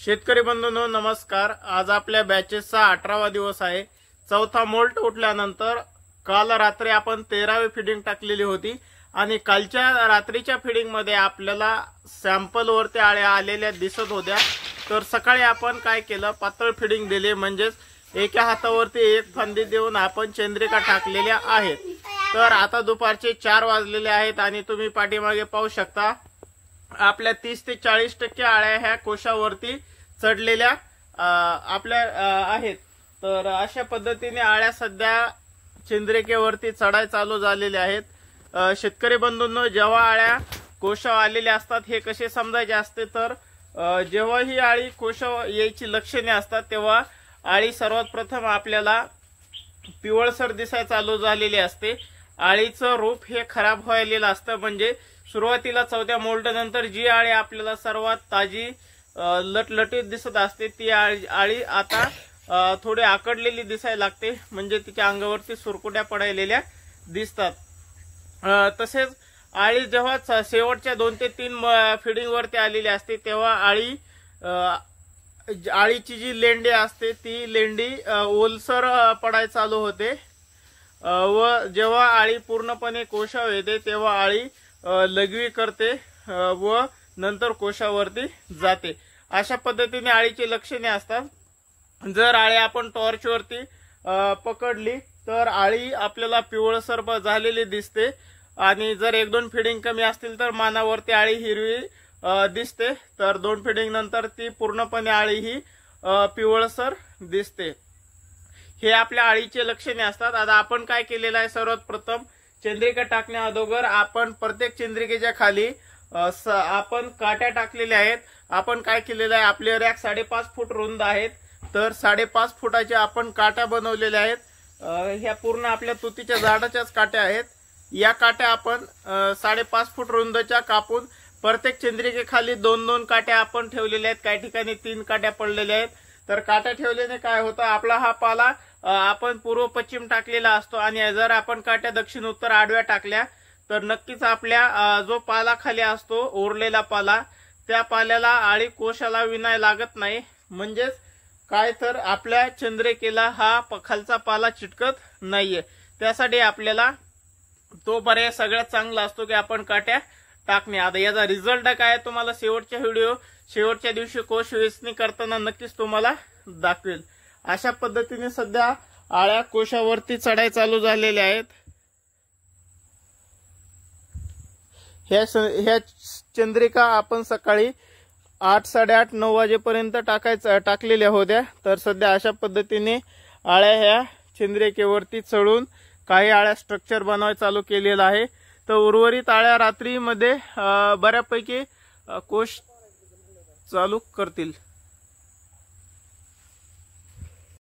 शेतकरी बंधूंनो नमस्कार. आज आपल्या बॅचेसचा अठरावा दिवस आहे. चौथा मोल्ट उठल्यानंतर काल रात्री आपण तेरावी फिडिंग टाकलेली होती. आणि कालच्या रात्रीच्या फिडिंगमध्ये आपल्याला सॅम्पलवरती आळ्या आलेल्या दिसत होत्या. तर सकाळी आपण काय केलं? पातळ फिडिंग दिली. म्हणजेच एका हातावरती एक फांदी देऊन आपण चंद्रिका टाकलेल्या आहेत. तर आता दुपारचे चार वाजलेले आहेत आणि तुम्ही पाठीमागे पाहू शकता. आपल्या तीस ते चाळीस टक्के आळ्या ह्या कोशावरती चढलेल्या अं, आपल्या आहेत. तर अशा पद्धतीने आळ्या सध्या चंद्रिकेवरती चढाय चालू झालेल्या आहेत. शेतकरी बंधूंनो जेव्हा आळ्या कोशा आलेल्या असतात हे कसे समजायचे असते तर जेव्हा ही आळी कोशा यायची लक्षणे असतात तेव्हा आळी सर्वात प्रथम आपल्याला पिवळसर दिसाय चालू झालेली असते. आळीचं रूप हे खराब व्हायलेलं असतं म्हणजे सुरुवातीला चौथ्या मोल्ड नंतर जी आळी आपल्याला सर्वात ताजी लटलटीत दिसत असते ती आळी आळी आता थोडी आकडलेली दिसायला लागते. म्हणजे तिच्या अंगावरती सुरकुट्या पडायलेल्या दिसतात. तसेच आळी जेव्हा शेवटच्या दोन ते तीन फिडिंगवरती आलेली असते तेव्हा आळी आळीची जी लेंडी असते ती लेंडी ओलसर पडाय चालू होते. व जेव्हा आळी पूर्णपणे कोशाव येते तेव्हा आळी लघवी करते व नंतर कोशावरती जाते. अशा पद्धतीने आळीची लक्षणे असतात. जर आळी आपण टॉर्चवरती पकडली तर आळी आपल्याला पिवळसर झालेली दिसते. आणि जर एक दोन फिडिंग कमी असतील तर मानावरती आळी हिरवी दिसते. तर दोन फिडिंग नंतर ती पूर्णपणे आळी ही पिवळसर दिसते. हे आपल्या आळीचे लक्षणे असतात. आता आपण काय केलेलं आहे? सर्वात प्रथम चंद्रिका टाकण्या अगोदर आपण प्रत्येक चंद्रिकेच्या खाली आपण काट्या टाकलेल्या आहेत. आपण काय केलेलं आहे? आपले रॅक साडेपाच फूट रुंद आहेत. तर साडेपाच फुटाच्या आपण काट्या बनवलेल्या आहेत. ह्या पूर्ण आपल्या तुतीच्या झाडाच्याच काट्या आहेत. या काट्या आपण साडेपाच फूट रुंदच्या कापून प्रत्येक चंद्रिकेखाली दोन दोन काट्या आपण ठेवलेल्या आहेत. काही ठिकाणी तीन काट्या पडलेल्या आहेत. तर काट्या ठेवल्याने काय होतं? आपला हा पाला आपण पूर्व पश्चिम टाकलेला असतो आणि जर आपण काट्या दक्षिण उत्तर आडव्या टाकल्या तर नक्कीच आपल्या जो पाला खाली असतो ओरलेला पाला त्या पाल्याला आळी कोशाला विनाय लागत नाही. म्हणजेच काय तर आपल्या चंद्रिकेला हा खालचा पाला चिटकत नाहीये. त्यासाठी आपल्याला तो पर्याय सगळ्यात चांगला असतो की आपण काट्या टाकणे. आता याचा रिझल्ट काय तुम्हाला शेवटच्या व्हिडिओ शेवटच्या दिवशी कोश वेचणी करताना नक्कीच तुम्हाला दाखवेल. अशा पद्धतीने सध्या आळ्या कोशावरती चढाई चालू झालेल्या आहेत. ह्या ह्या चंद्रिका आपण सकाळी आठ साडेआठ नऊ वाजेपर्यंत टाकायचं टाकलेल्या होत्या. तर सध्या अशा पद्धतीने आळ्या ह्या चंद्रिकेवरती चढून काही आळ्या स्ट्रक्चर बनवायला चालू केलेलं आहे. तर उर्वरित आळ्या रात्रीमध्ये बऱ्यापैकी कोश चालू करतील.